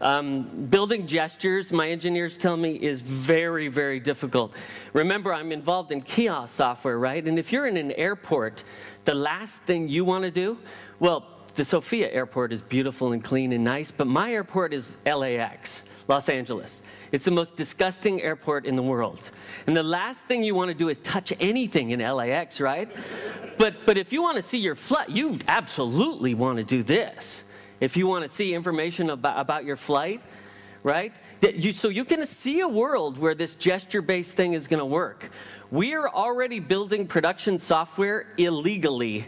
Um, building gestures, my engineers tell me, is very, very difficult. Remember, I'm involved in kiosk software, right? And if you're in an airport, the last thing you want to do, well, the Sofia airport is beautiful and clean and nice, but my airport is LAX, Los Angeles. It's the most disgusting airport in the world. And the last thing you want to do is touch anything in LAX, right? But, but if you want to see your flight, you absolutely want to do this if you want to see information about, about your flight, right? That you, so you can see a world where this gesture-based thing is going to work. We are already building production software illegally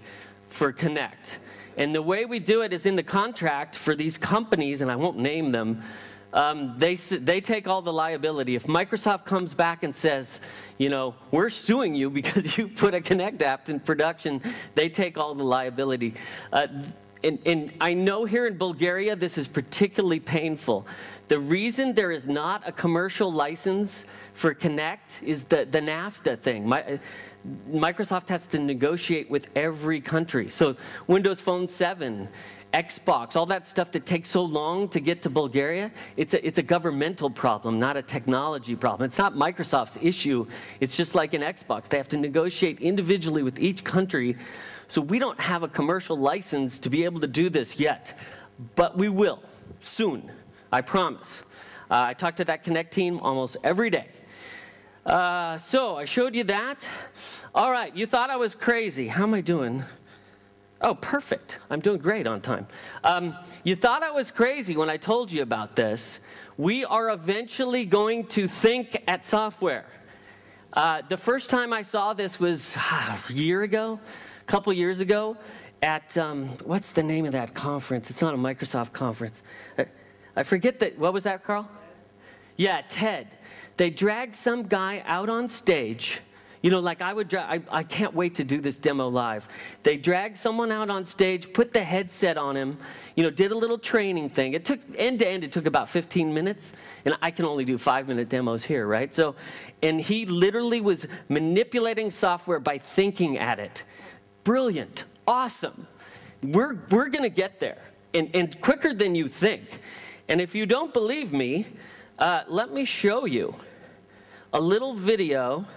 for Kinect. And the way we do it is in the contract for these companies, and I won't name them, um, they, they take all the liability. If Microsoft comes back and says, you know, we're suing you because you put a Kinect app in production, they take all the liability. Uh, and, and I know here in Bulgaria this is particularly painful. The reason there is not a commercial license for Kinect is the, the NAFTA thing. My, Microsoft has to negotiate with every country. So Windows Phone 7, Xbox, all that stuff that takes so long to get to Bulgaria, it's a, it's a governmental problem, not a technology problem. It's not Microsoft's issue. It's just like an Xbox. They have to negotiate individually with each country so we don't have a commercial license to be able to do this yet, but we will soon, I promise. Uh, I talk to that Kinect team almost every day. Uh, so I showed you that. All right, you thought I was crazy. How am I doing? Oh, perfect. I'm doing great on time. Um, you thought I was crazy when I told you about this. We are eventually going to think at software. Uh, the first time I saw this was uh, a year ago a couple years ago at, um, what's the name of that conference? It's not a Microsoft conference. I forget that, what was that, Carl? Yeah, TED. They dragged some guy out on stage. You know, like I would, I, I can't wait to do this demo live. They dragged someone out on stage, put the headset on him, you know, did a little training thing. It took, end to end, it took about 15 minutes. And I can only do five minute demos here, right? So, and he literally was manipulating software by thinking at it. Brilliant, awesome. We're, we're gonna get there, and, and quicker than you think. And if you don't believe me, uh, let me show you a little video.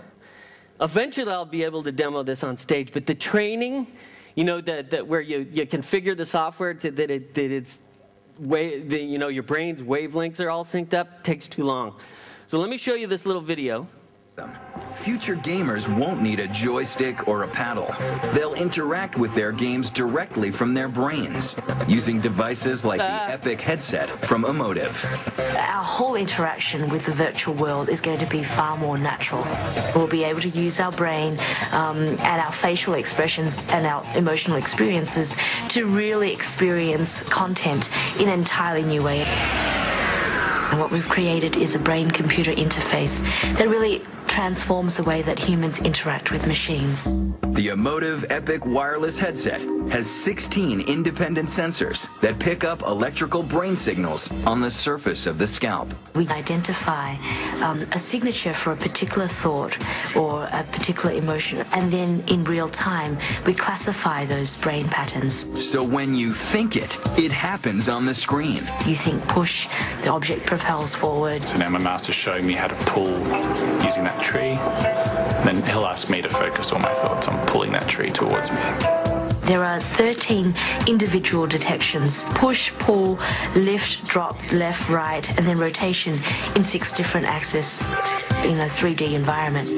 Eventually, I'll be able to demo this on stage, but the training, you know, that, that where you, you configure the software to, that, it, that it's, way, the, you know, your brain's wavelengths are all synced up, takes too long. So let me show you this little video. Them. Future gamers won't need a joystick or a paddle. They'll interact with their games directly from their brains, using devices like the EPOC headset from Emotiv. Our whole interaction with the virtual world is going to be far more natural. We'll be able to use our brain um, and our facial expressions and our emotional experiences to really experience content in an entirely new way. And what we've created is a brain computer interface that really transforms the way that humans interact with machines. The Emotiv EPOC wireless headset has 16 independent sensors that pick up electrical brain signals on the surface of the scalp. We identify um, a signature for a particular thought or a particular emotion, and then in real time, we classify those brain patterns. So when you think it, it happens on the screen. You think push, the object propels forward. So now my master's showing me how to pull using that tree. Then he'll ask me to focus all my thoughts on pulling that tree towards me. There are 13 individual detections push, pull, lift, drop, left, right, and then rotation in six different axes in a 3D environment.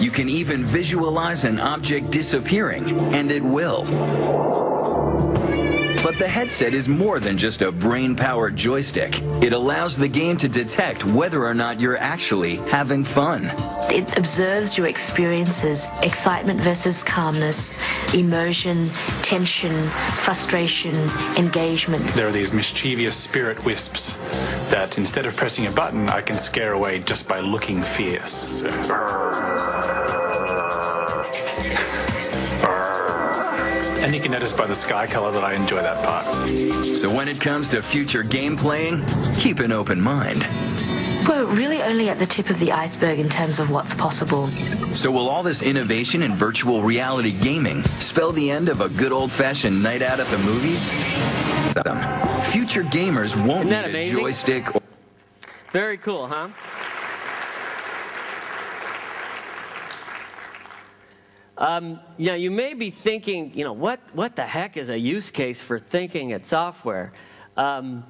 You can even visualize an object disappearing, and it will. But the headset is more than just a brain powered joystick. It allows the game to detect whether or not you're actually having fun. It observes your experiences excitement versus calmness, emotion, tension, frustration, engagement. There are these mischievous spirit wisps that instead of pressing a button, I can scare away just by looking fierce. So, and you by the sky color that I enjoy that part. So when it comes to future game playing, keep an open mind. We're really only at the tip of the iceberg in terms of what's possible. So will all this innovation in virtual reality gaming spell the end of a good old-fashioned night out at the movies? Future gamers won't Isn't that need a amazing? joystick or Very cool, huh? Um, yeah, you may be thinking, you know, what, what the heck is a use case for thinking at software? Um,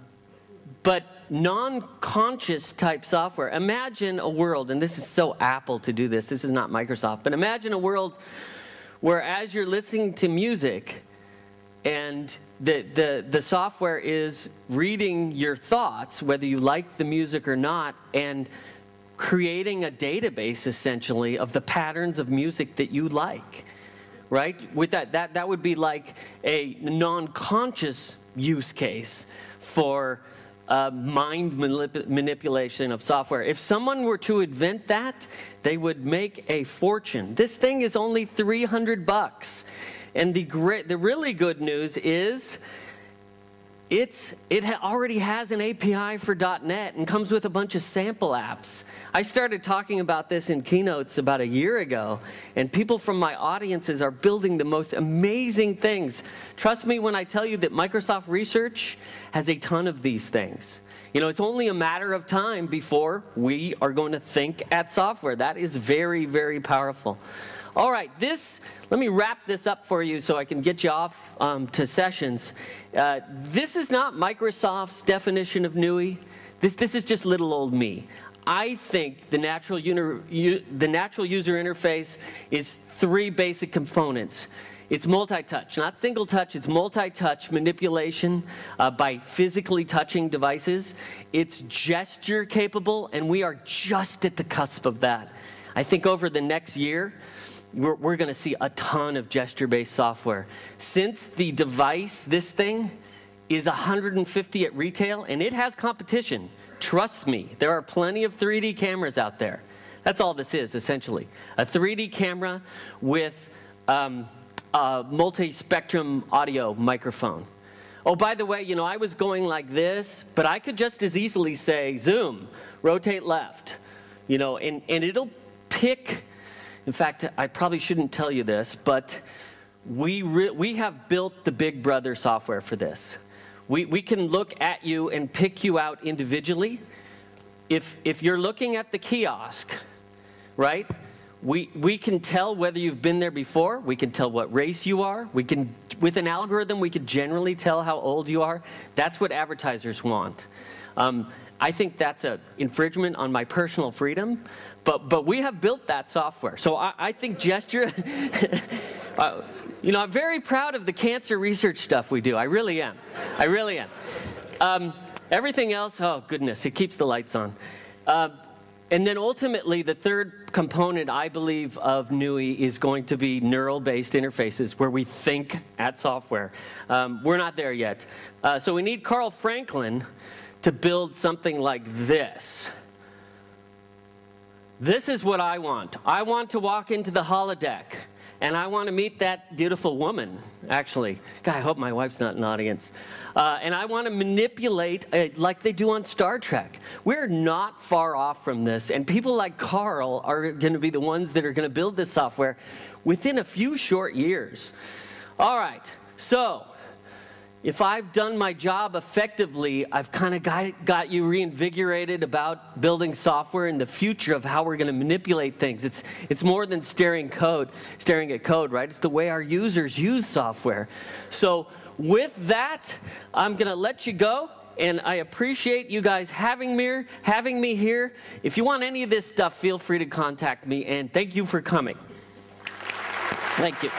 but non-conscious type software. Imagine a world, and this is so Apple to do this. This is not Microsoft, but imagine a world where as you're listening to music, and the, the, the software is reading your thoughts, whether you like the music or not, and creating a database essentially of the patterns of music that you like. Right? With that, that, that would be like a non conscious use case for uh, mind manip- manipulation of software. If someone were to invent that, they would make a fortune. This thing is only 300 bucks. And the, great, the really good news is it's, it already has an API for .NET and comes with a bunch of sample apps. I started talking about this in keynotes about a year ago, and people from my audiences are building the most amazing things. Trust me when I tell you that Microsoft Research has a ton of these things. You know, it's only a matter of time before we are going to think at software. That is very, very powerful. All right, this, let me wrap this up for you so I can get you off um, to sessions. Uh, this is not Microsoft's definition of NUI. This, this is just little old me. I think the natural, the natural user interface is three basic components. It's multi-touch, not single touch, it's multi-touch manipulation uh, by physically touching devices. It's gesture capable, and we are just at the cusp of that. I think over the next year, we're, we're going to see a ton of gesture-based software. Since the device, this thing, is 150 at retail, and it has competition. trust me, there are plenty of 3D cameras out there. That's all this is, essentially. A 3D camera with um, a multi-spectrum audio microphone. Oh, by the way, you know, I was going like this, but I could just as easily say, zoom, rotate left, you know, and, and it'll pick, in fact, I probably shouldn't tell you this, but we, we have built the Big Brother software for this. We, we can look at you and pick you out individually. If, if you're looking at the kiosk, right, we, we can tell whether you've been there before. We can tell what race you are. We can, with an algorithm, we can generally tell how old you are. That's what advertisers want. Um, I think that's an infringement on my personal freedom, but, but we have built that software. So I, I think gesture, uh, you know, I'm very proud of the cancer research stuff we do. I really am. I really am. Um, everything else, oh goodness, it keeps the lights on. Uh, and then ultimately, the third component, I believe, of NUI is going to be neural-based interfaces where we think at software. Um, we're not there yet. Uh, so we need Carl Franklin to build something like this. This is what I want. I want to walk into the holodeck and I want to meet that beautiful woman, actually. God, I hope my wife's not in the audience. Uh, and I want to manipulate uh, like they do on Star Trek. We're not far off from this, and people like Carl are going to be the ones that are going to build this software within a few short years. All right, so if I've done my job effectively, I've kind of got, got, you reinvigorated about building software in the future of how we're going to manipulate things. It's, it's more than staring code, staring at code, right? It's the way our users use software. So with that, I'm going to let you go. And I appreciate you guys having me, having me here. If you want any of this stuff, feel free to contact me. And thank you for coming. Thank you.